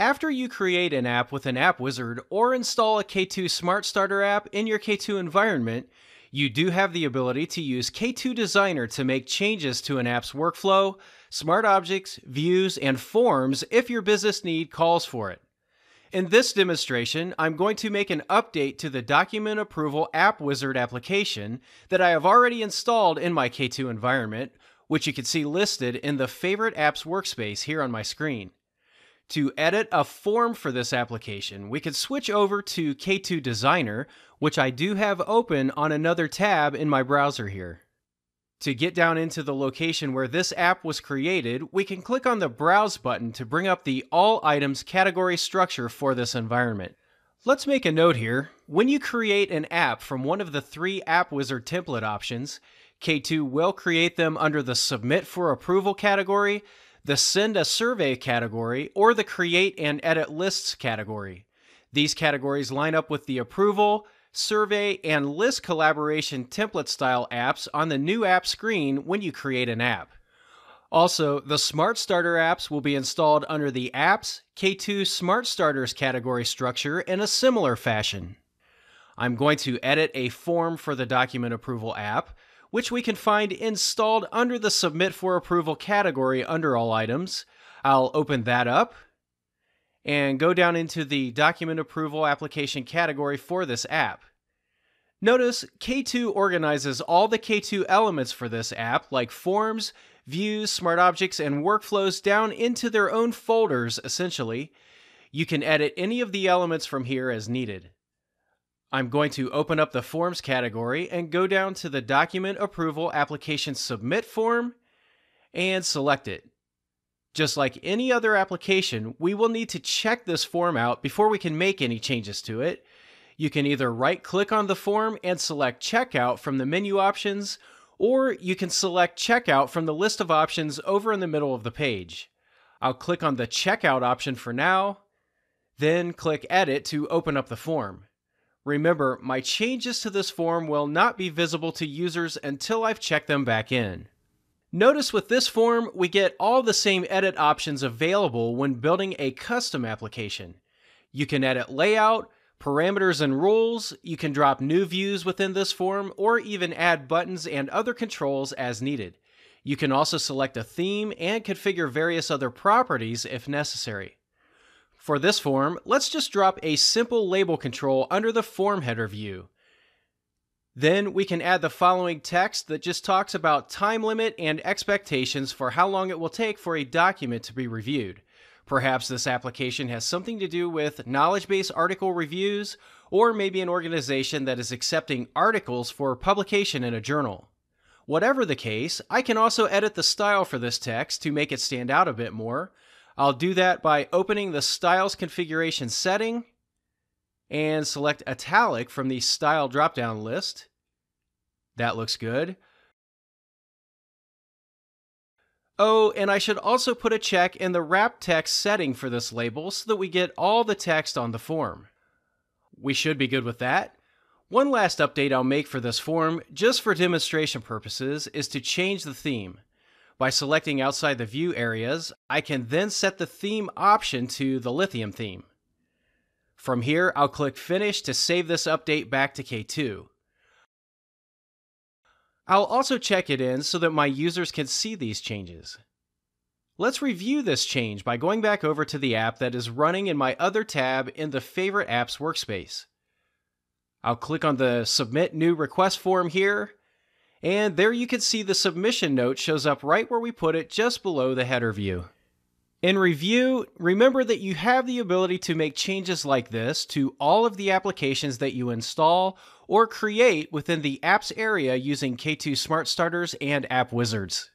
After you create an app with an app wizard or install a K2 SmartStarter app in your K2 environment, you do have the ability to use K2 Designer to make changes to an app's workflow, smart objects, views, and forms if your business need calls for it. In this demonstration, I'm going to make an update to the Document Approval AppWizard application that I have already installed in my K2 environment, which you can see listed in the Favorite Apps workspace here on my screen. To edit a form for this application, we can switch over to K2 Designer, which I do have open on another tab in my browser here. To get down into the location where this app was created, we can click on the Browse button to bring up the All Items category structure for this environment. Let's make a note here. When you create an app from one of the three AppWizard template options, K2 will create them under the Submit for Approval category, the Send a Survey category, or the Create and Edit Lists category. These categories line up with the Approval, Survey, and List collaboration template style apps on the new app screen when you create an app. Also, the SmartStarter apps will be installed under the Apps K2 SmartStarters category structure in a similar fashion. I'm going to edit a form for the document approval app, which we can find installed under the Submit for Approval category under All Items. I'll open that up and go down into the Document Approval Application category for this app. Notice K2 organizes all the K2 elements for this app, like forms, views, smart objects, and workflows, down into their own folders, essentially. You can edit any of the elements from here as needed. I'm going to open up the Forms category and go down to the Document Approval Application Submit form and select it. Just like any other application, we will need to check this form out before we can make any changes to it. You can either right click on the form and select Checkout from the menu options, or you can select Checkout from the list of options over in the middle of the page. I'll click on the Checkout option for now, then click Edit to open up the form. Remember, my changes to this form will not be visible to users until I've checked them back in. Notice with this form, we get all the same edit options available when building a custom application. You can edit layout, parameters and rules, you can drop new views within this form, or even add buttons and other controls as needed. You can also select a theme and configure various other properties if necessary. For this form, let's just drop a simple label control under the form header view. Then we can add the following text that just talks about time limit and expectations for how long it will take for a document to be reviewed. Perhaps this application has something to do with knowledge base article reviews, or maybe an organization that is accepting articles for publication in a journal. Whatever the case, I can also edit the style for this text to make it stand out a bit more, I'll do that by opening the Styles Configuration setting and select Italic from the Style drop-down list. That looks good. Oh, and I should also put a check in the wrap text setting for this label so that we get all the text on the form. We should be good with that. One last update I'll make for this form, just for demonstration purposes, is to change the theme. By selecting outside the view areas, I can then set the theme option to the lithium theme. From here, I'll click Finish to save this update back to K2. I'll also check it in so that my users can see these changes. Let's review this change by going back over to the app that is running in my other tab in the Favorite Apps workspace. I'll click on the Submit New Request form here and there you can see the submission note shows up right where we put it just below the header view. In review, remember that you have the ability to make changes like this to all of the applications that you install or create within the apps area using K2 SmartStarters and AppWizards.